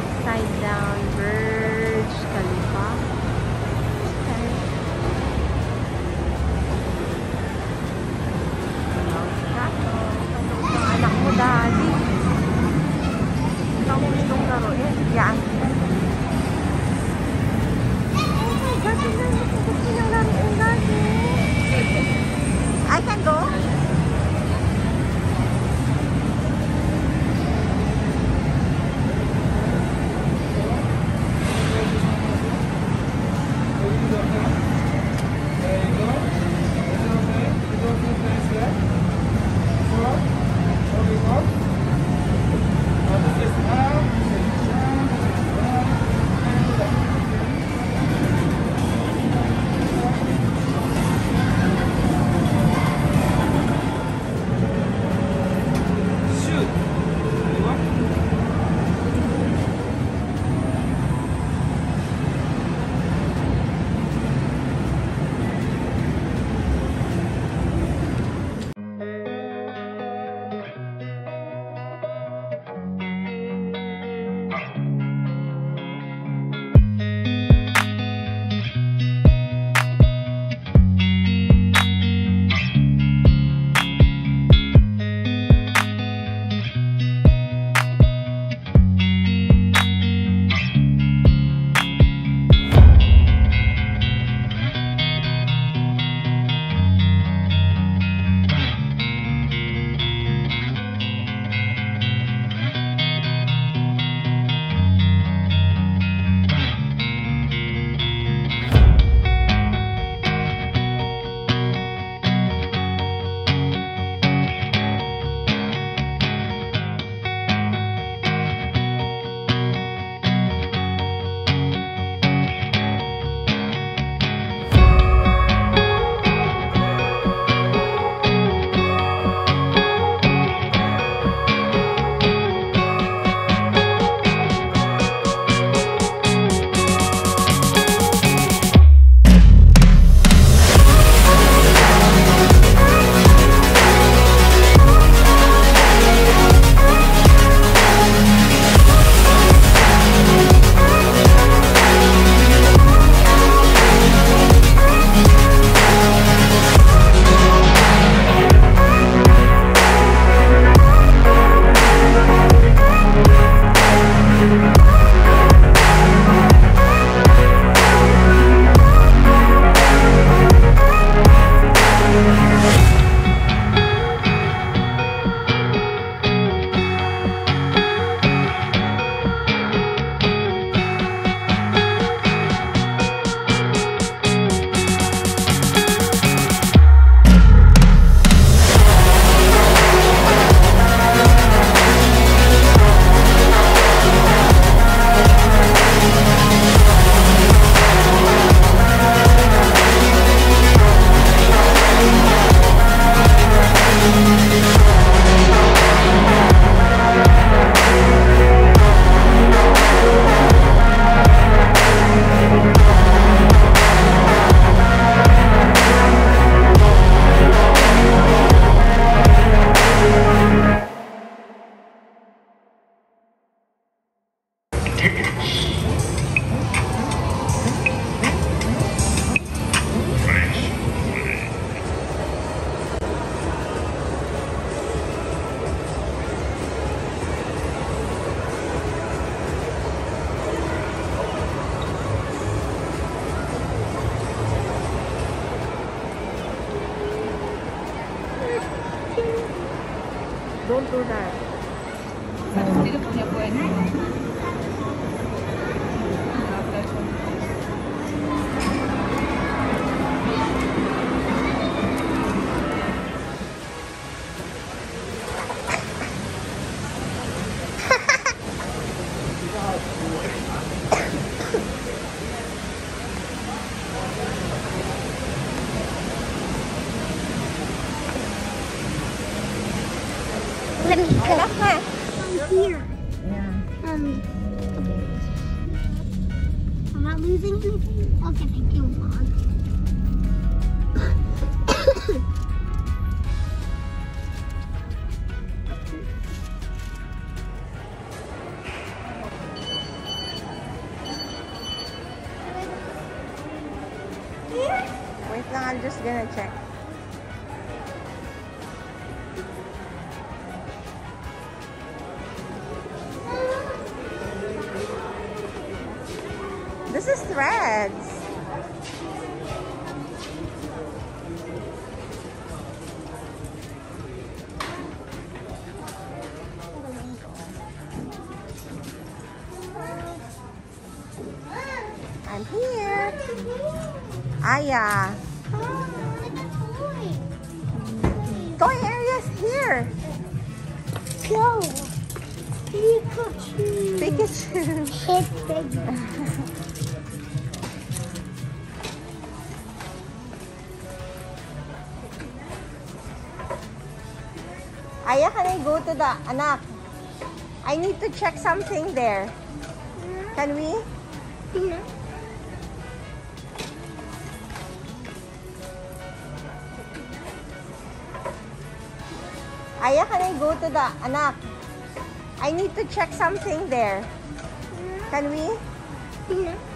upside down Burj Don't do that. Wait no! I'm just gonna check. This is threads. I'm here. Aya. Toy area's here. Go. Pikachu. Pikachu. It's Aya, can I go to the anak? I need to check something there. Can we? Aya, can I go to the anak? I need to check something there. Can we? Yeah.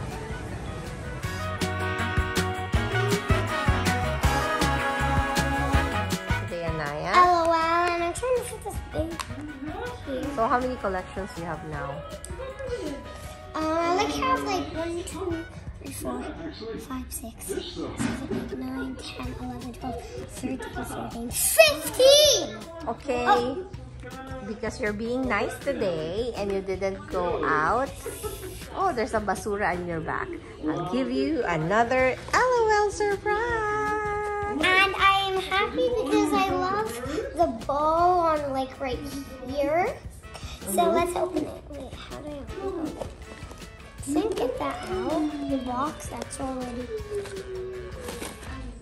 So how many collections do you have now? Uh, I like have like one, two, three, four, five, six, seven, eight, nine, ten, eleven, twelve, thirteen, fourteen, fifteen. Okay. Oh. Because you're being nice today and you didn't go out. Oh, there's a basura on your back. I'll give you another LOL surprise. And I am happy because I love the ball on like right here. So let's open it. Wait, how do I open it? So get that out. The box that's already.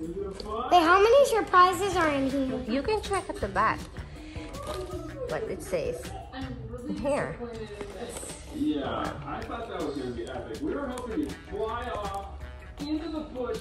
Wait, how many surprises are in here? You can check at the back what it says. Here. Yeah, I thought that was going to be epic. We were hoping you'd fly off into the bush